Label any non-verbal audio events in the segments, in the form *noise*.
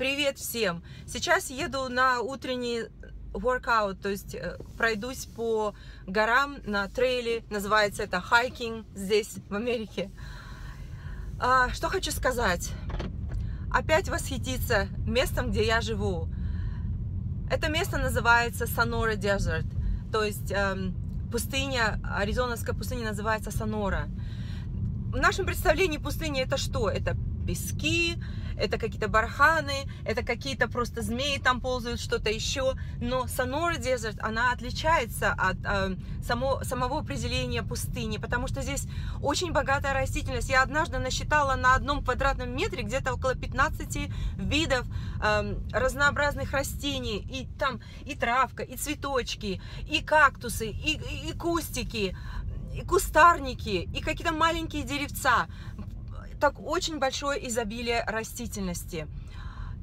Привет всем! Сейчас еду на утренний workout, то есть э, пройдусь по горам на трейле, называется это хайкинг здесь, в Америке. А, что хочу сказать? Опять восхититься местом, где я живу. Это место называется Sonora Desert, то есть эм, пустыня, аризоновская пустыня называется Сонора. В нашем представлении пустыня это что? Это пески, это какие-то барханы, это какие-то просто змеи там ползают, что-то еще. Но Sonora Desert, она отличается от э, само, самого определения пустыни, потому что здесь очень богатая растительность. Я однажды насчитала на одном квадратном метре где-то около 15 видов э, разнообразных растений. И там и травка, и цветочки, и кактусы, и, и, и кустики, и кустарники, и какие-то маленькие деревца так очень большое изобилие растительности.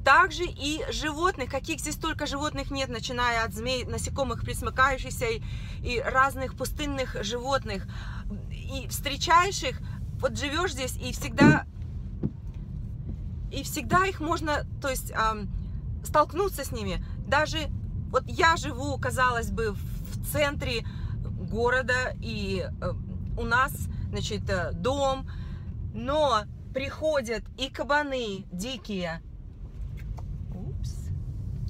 Также и животных, каких здесь только животных нет, начиная от змей, насекомых, присмыкающихся и, и разных пустынных животных. И встречаешь их, вот живешь здесь, и всегда, и всегда их можно, то есть эм, столкнуться с ними. Даже вот я живу, казалось бы, в центре города, и э, у нас, значит, э, дом, но приходят и кабаны дикие. Упс.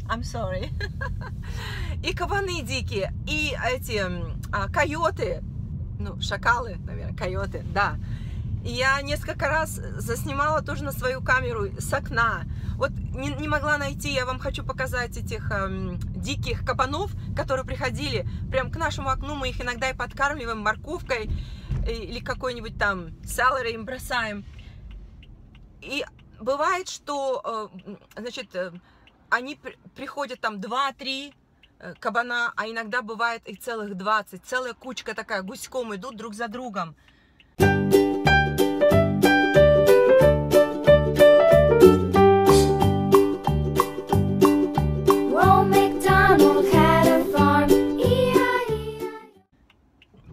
I'm sorry. *laughs* и кабаны дикие, и эти а, койоты, ну, шакалы, наверное, койоты, да. Я несколько раз заснимала тоже на свою камеру с окна. Вот не, не могла найти, я вам хочу показать этих эм, диких кабанов, которые приходили прям к нашему окну. Мы их иногда и подкармливаем морковкой или какой-нибудь там салари им бросаем. И бывает, что, э, значит, э, они приходят там 2-3 э, кабана, а иногда бывает их целых 20. Целая кучка такая, гуськом идут друг за другом.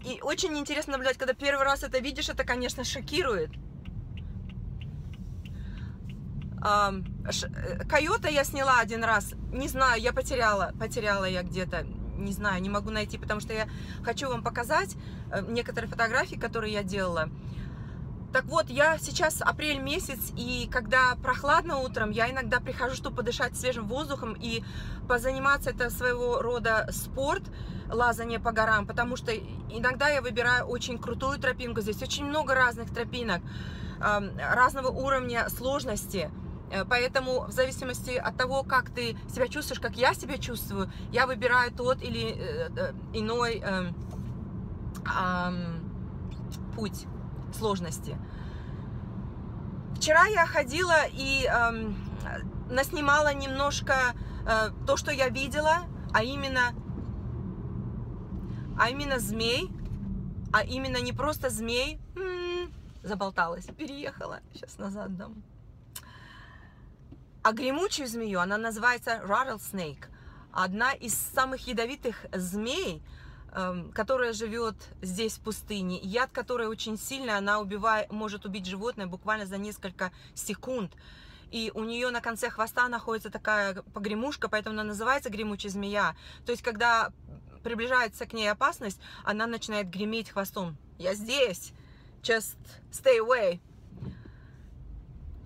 И очень интересно наблюдать, когда первый раз это видишь, это, конечно, шокирует. Э, койота я сняла один раз, не знаю, я потеряла, потеряла я где-то, не знаю, не могу найти, потому что я хочу вам показать э, некоторые фотографии, которые я делала. Так вот, я сейчас апрель месяц, и когда прохладно утром, я иногда прихожу, чтобы подышать свежим воздухом и позаниматься, это своего рода спорт, лазание по горам, потому что иногда я выбираю очень крутую тропинку, здесь очень много разных тропинок, разного уровня сложности, поэтому в зависимости от того, как ты себя чувствуешь, как я себя чувствую, я выбираю тот или э, э, иной э, э, путь сложности. Вчера я ходила и э, наснимала немножко э, то, что я видела, а именно, а именно змей, а именно не просто змей, заболталась, переехала, сейчас назад дам. А гремучую змею, она называется rattlesnake, одна из самых ядовитых змей, эм, которая живет здесь в пустыне, яд которой очень сильный, она убивает, может убить животное буквально за несколько секунд. И у нее на конце хвоста находится такая погремушка, поэтому она называется гремучая змея. То есть, когда приближается к ней опасность, она начинает греметь хвостом. Я здесь, just stay away.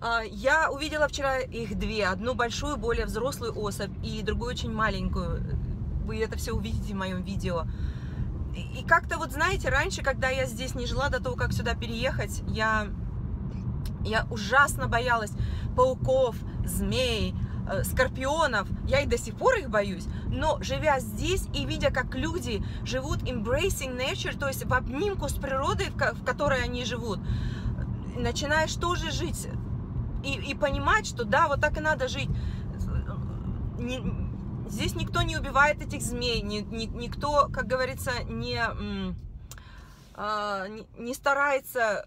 А, я увидела вчера их две. Одну большую, более взрослую особь и другую очень маленькую. Вы это все увидите в моем видео. И как-то вот, знаете, раньше, когда я здесь не жила, до того, как сюда переехать, я, я ужасно боялась пауков, змей, э, скорпионов. Я и до сих пор их боюсь. Но живя здесь и видя, как люди живут embracing nature, то есть в обнимку с природой, в которой они живут, начинаешь тоже жить и, и понимать, что да, вот так и надо жить. Не, здесь никто не убивает этих змей, ни, ни, никто, как говорится, не, не, не старается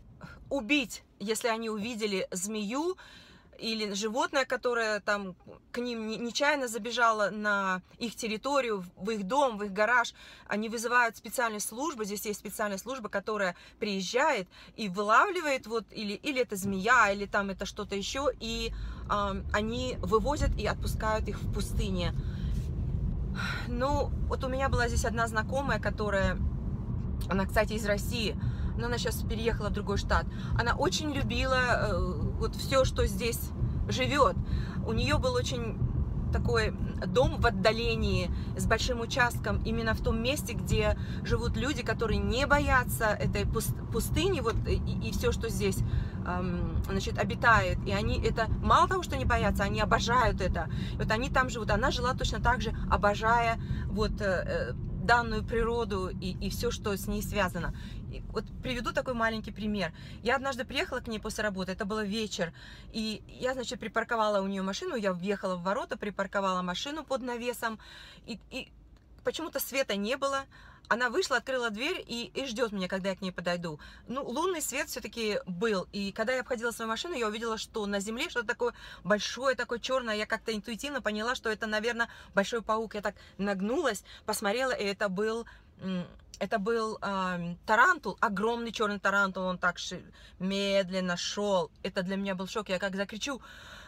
убить, если они увидели змею, или животное, которое там к ним нечаянно забежало на их территорию, в их дом, в их гараж, они вызывают специальные службы, здесь есть специальная служба, которая приезжает и вылавливает вот, или, или это змея, или там это что-то еще, и э, они вывозят и отпускают их в пустыне. Ну, вот у меня была здесь одна знакомая, которая, она, кстати, из России, но она сейчас переехала в другой штат. Она очень любила э, вот все, что здесь живет. У нее был очень такой дом в отдалении с большим участком именно в том месте, где живут люди, которые не боятся этой пустыни, вот и, и все, что здесь эм, значит, обитает. И они это мало того, что не боятся, они обожают это. И вот они там живут. Она жила точно так же, обожая вот э, э данную природу и, и все, что с ней связано. И вот приведу такой маленький пример. Я однажды приехала к ней после работы, это было вечер, и я, значит, припарковала у нее машину, я въехала в ворота, припарковала машину под навесом, и, и почему-то света не было, она вышла, открыла дверь и, и ждет меня, когда я к ней подойду. Ну, лунный свет все-таки был. И когда я обходила свою машину, я увидела, что на земле что-то такое большое, такое черное. Я как-то интуитивно поняла, что это, наверное, большой паук. Я так нагнулась, посмотрела, и это был это был э, тарантул, огромный черный тарантул, он так медленно шел. Это для меня был шок. Я как закричу,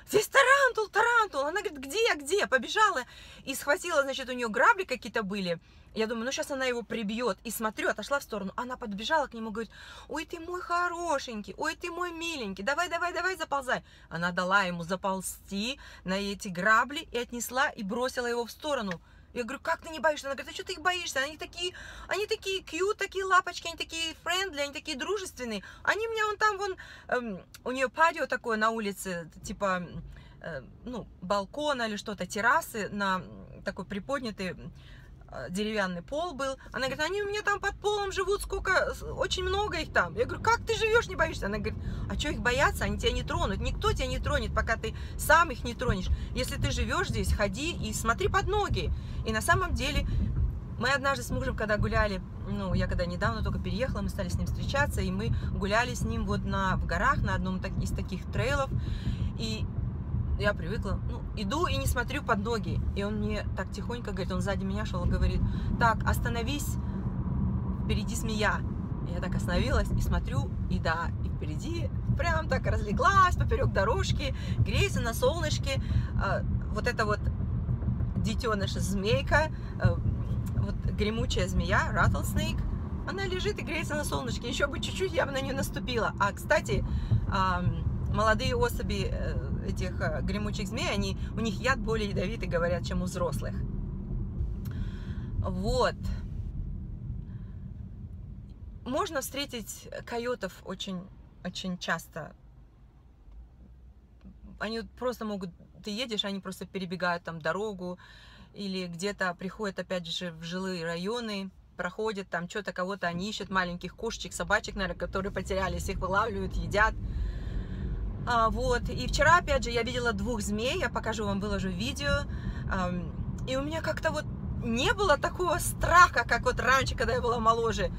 здесь тарантул, тарантул. Она говорит, где, где? Побежала и схватила, значит, у нее грабли какие-то были. Я думаю, ну сейчас она его прибьет. И смотрю, отошла в сторону. Она подбежала к нему говорит, ой, ты мой хорошенький, ой, ты мой миленький, давай, давай, давай, заползай. Она дала ему заползти на эти грабли и отнесла и бросила его в сторону. Я говорю, как ты не боишься? Она говорит, а что ты их боишься? Они такие, они такие cute, такие лапочки, они такие friendly, они такие дружественные. Они меня вон там, вон, эм, у нее патио такое на улице, типа, э, ну, балкона или что-то, террасы на такой приподнятый деревянный пол был. Она говорит, они у меня там под полом живут, сколько, очень много их там. Я говорю, как ты живешь, не боишься? Она говорит, а что их бояться, они тебя не тронут. Никто тебя не тронет, пока ты сам их не тронешь. Если ты живешь здесь, ходи и смотри под ноги. И на самом деле, мы однажды с мужем, когда гуляли, ну, я когда недавно только переехала, мы стали с ним встречаться, и мы гуляли с ним вот на, в горах, на одном из таких трейлов. И я привыкла, ну, иду и не смотрю под ноги. И он мне так тихонько говорит, он сзади меня шел и говорит, так, остановись, впереди змея. Я так остановилась и смотрю, и да, и впереди прям так разлеглась поперек дорожки, греется на солнышке. А, вот это вот детеныша змейка, а, вот гремучая змея, rattlesnake, она лежит и греется на солнышке. Еще бы чуть-чуть я бы на нее наступила. А, кстати, молодые особи э, этих э, гремучих змей, они, у них яд более ядовитый, говорят, чем у взрослых. Вот. Можно встретить койотов очень, очень часто. Они просто могут... Ты едешь, они просто перебегают там дорогу, или где-то приходят, опять же, в жилые районы, проходят там что-то, кого-то они ищут, маленьких кошечек, собачек, наверное, которые потерялись, их вылавливают, едят. А, вот, и вчера, опять же, я видела двух змей, я покажу вам, выложу видео, и у меня как-то вот не было такого страха, как вот раньше, когда я была моложе.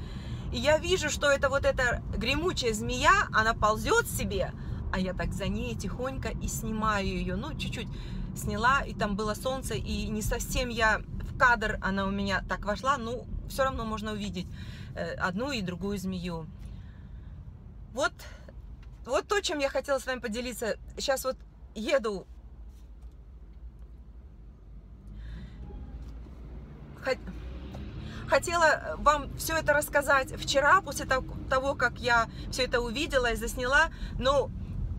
И я вижу, что это вот эта гремучая змея, она ползет себе, а я так за ней тихонько и снимаю ее, ну, чуть-чуть сняла, и там было солнце, и не совсем я в кадр, она у меня так вошла, ну, все равно можно увидеть э, одну и другую змею. Вот вот то, чем я хотела с вами поделиться. Сейчас вот еду. Хотела вам все это рассказать вчера, после того, как я все это увидела и засняла, но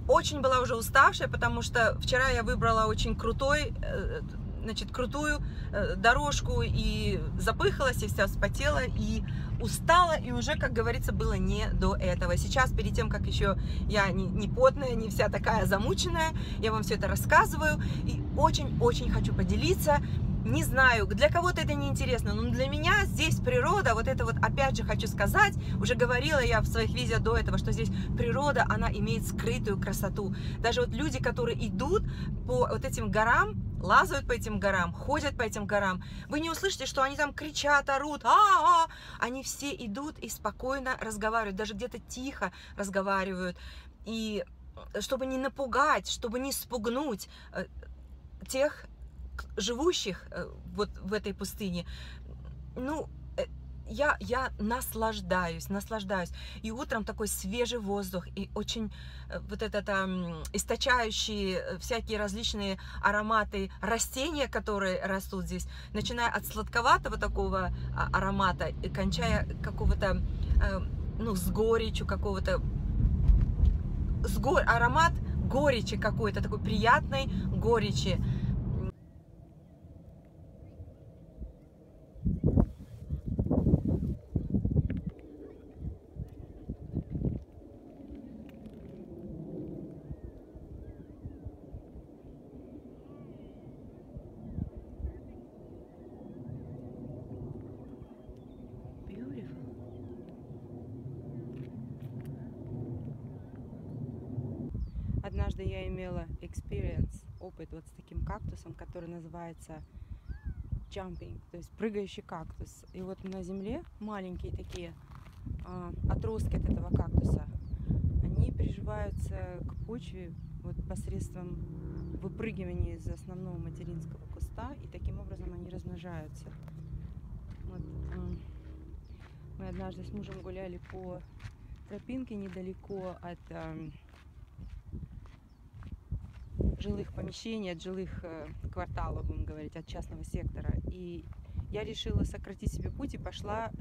очень была уже уставшая, потому что вчера я выбрала очень крутой э, значит, крутую э, дорожку и запыхалась, и вся вспотела, и устала, и уже, как говорится, было не до этого. Сейчас, перед тем, как еще я не, не потная, не вся такая замученная, я вам все это рассказываю, и очень-очень хочу поделиться. Не знаю, для кого-то это не интересно, но для меня здесь природа, вот это вот опять же хочу сказать, уже говорила я в своих видео до этого, что здесь природа, она имеет скрытую красоту. Даже вот люди, которые идут по вот этим горам, лазают по этим горам, ходят по этим горам. Вы не услышите, что они там кричат, орут, а, -а, -а! они все идут и спокойно разговаривают, даже где-то тихо разговаривают. И чтобы не напугать, чтобы не спугнуть э, тех живущих э, вот в этой пустыне. Ну, я, я наслаждаюсь, наслаждаюсь. И утром такой свежий воздух, и очень э, вот этот um, источающие э, всякие различные ароматы растения, которые растут здесь, начиная от сладковатого такого а, аромата, и кончая какого-то, э, ну, с горечью какого-то, с гор... аромат горечи какой-то, такой приятной горечи. Однажды я имела experience, опыт вот с таким кактусом, который называется jumping, то есть прыгающий кактус. И вот на земле маленькие такие а, отростки от этого кактуса, они приживаются к почве вот посредством выпрыгивания из основного материнского куста, и таким образом они размножаются. Вот, а, мы однажды с мужем гуляли по тропинке недалеко от а, жилых помещений, от жилых э, кварталов, будем говорить, от частного сектора. И я решила сократить себе путь и пошла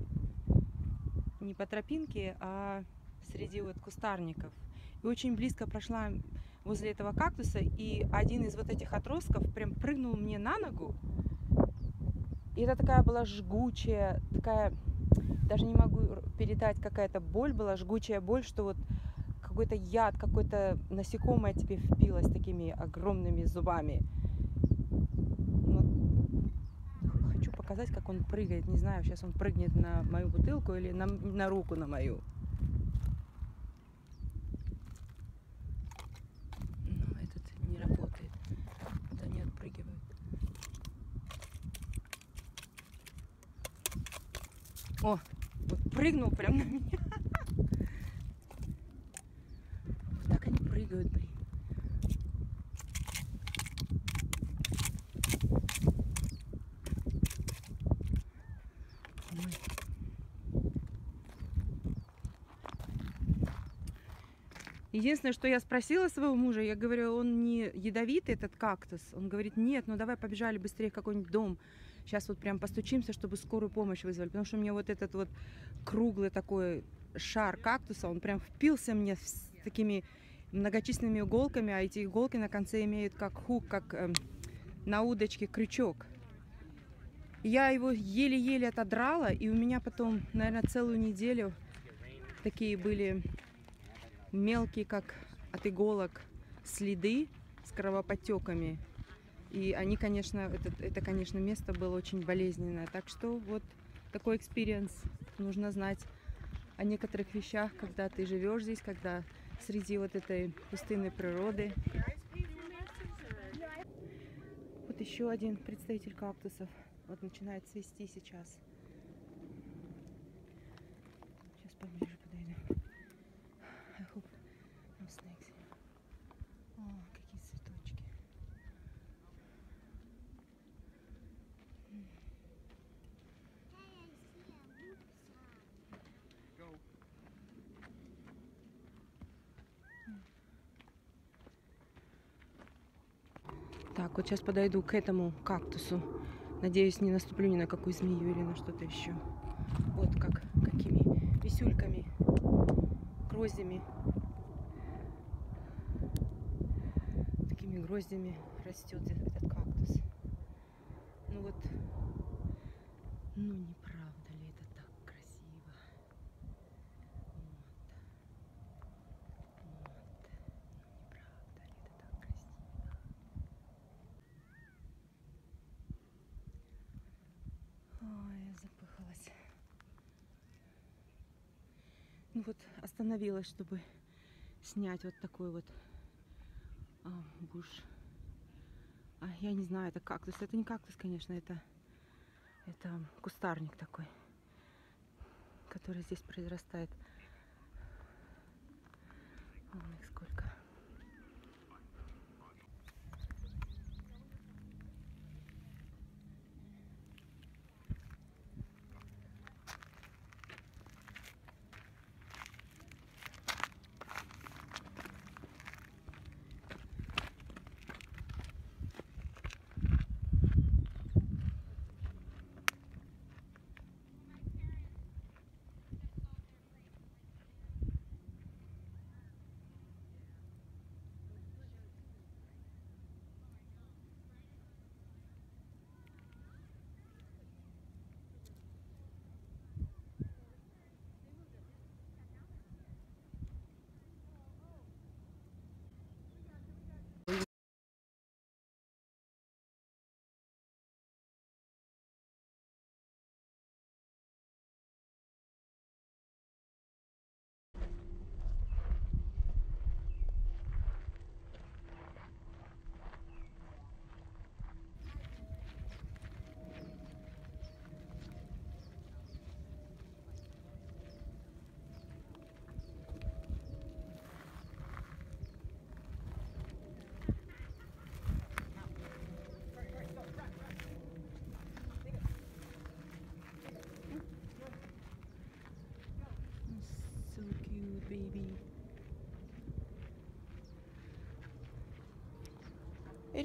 не по тропинке, а среди вот кустарников. И очень близко прошла возле этого кактуса, и один из вот этих отростков прям прыгнул мне на ногу. И это такая была жгучая, такая, даже не могу передать, какая-то боль была, жгучая боль, что вот какой-то яд, какое-то насекомое тебе впилось такими огромными зубами. Вот. Хочу показать, как он прыгает. Не знаю, сейчас он прыгнет на мою бутылку или на, на руку на мою. Этот не работает. Вот они отпрыгивают. О, прыгнул прям на меня. Единственное, что я спросила своего мужа, я говорю, он не ядовитый, этот кактус? Он говорит, нет, ну давай побежали быстрее в какой-нибудь дом. Сейчас вот прям постучимся, чтобы скорую помощь вызвали. Потому что у меня вот этот вот круглый такой шар кактуса, он прям впился мне с такими многочисленными иголками, а эти иголки на конце имеют как хук, как э, на удочке крючок. Я его еле-еле отодрала, и у меня потом, наверное, целую неделю такие были мелкие, как от иголок, следы с кровоподтеками. И они, конечно, это, это, конечно, место было очень болезненное. Так что вот такой experience. Нужно знать о некоторых вещах, когда ты живешь здесь, когда среди вот этой пустынной природы. Вот еще один представитель кактусов. Вот начинает цвести сейчас. Так, вот сейчас подойду к этому кактусу. Надеюсь, не наступлю ни на какую змею или на что-то еще. Вот как, какими висюльками, гроздями. Такими гроздями растет этот кактус. Ну вот, ну не правда ли это так красиво? Вот. Вот. Ну не правда ли это так красиво? Ой, я запыхалась. Ну вот остановилась, чтобы снять вот такой вот а, буш. А, я не знаю, это кактус. Это не кактус, конечно, это, это кустарник такой, который здесь произрастает.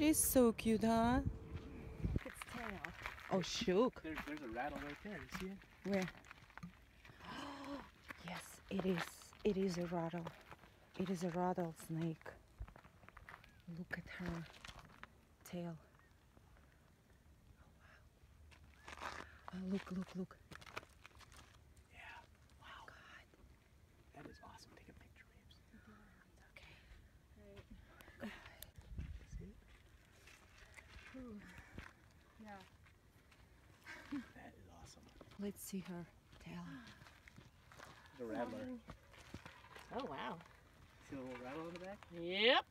It is so cute, huh? Its tail. Oh, shook. There's, there's a rattle right there. You see it? Where? *gasps* yes, it is. It is a rattle. It is a rattlesnake. Look at her tail. Oh, wow. Oh, look, look, look. See her tail. A rattler. Oh wow. See the little rattle in the back? Yep.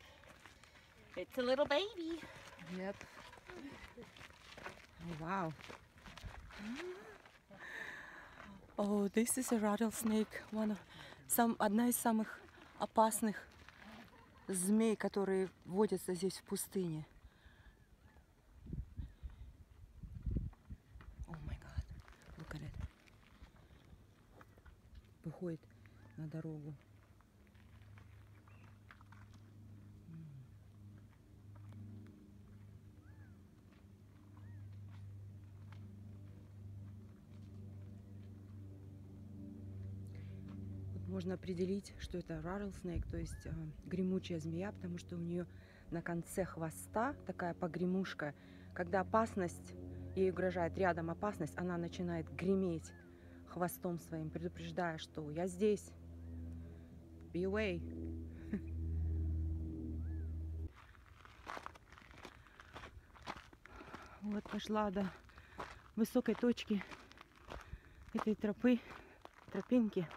It's a little baby. Yep. Oh, wow. Oh, this is a rattlesnake. One of, сам, одна из самых опасных змей, которые водятся здесь в пустыне. На дорогу. Можно определить, что это rattlesnake, то есть э, гремучая змея, потому что у нее на конце хвоста такая погремушка. Когда опасность ей угрожает рядом опасность, она начинает греметь хвостом своим, предупреждая, что я здесь. Be away. Вот пошла до высокой точки этой тропы, тропинки.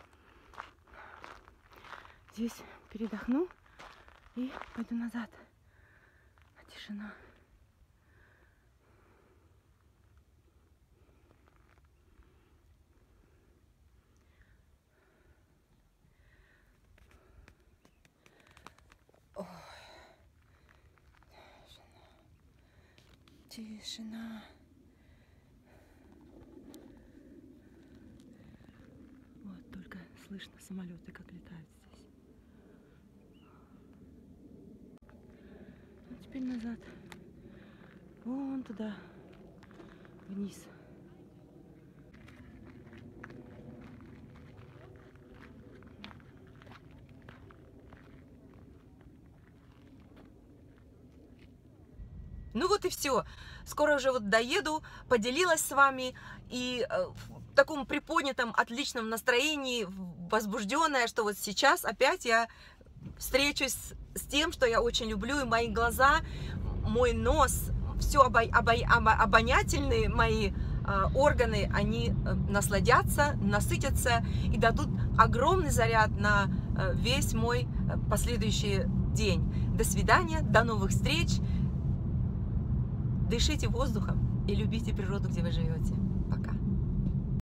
Здесь передохну и пойду назад. Тишина. Тишина. Вот только слышно самолеты, как летают здесь. А теперь назад. Вон туда. Вниз. Ну вот и все. Скоро уже вот доеду, поделилась с вами и э, в таком приподнятом, отличном настроении, возбужденная, что вот сейчас опять я встречусь с тем, что я очень люблю, и мои глаза, мой нос, все обо- обо- обо- обонятельные мои э, органы, они э, насладятся, насытятся и дадут огромный заряд на весь мой последующий день. До свидания, до новых встреч. Дышите воздухом и любите природу, где вы живете.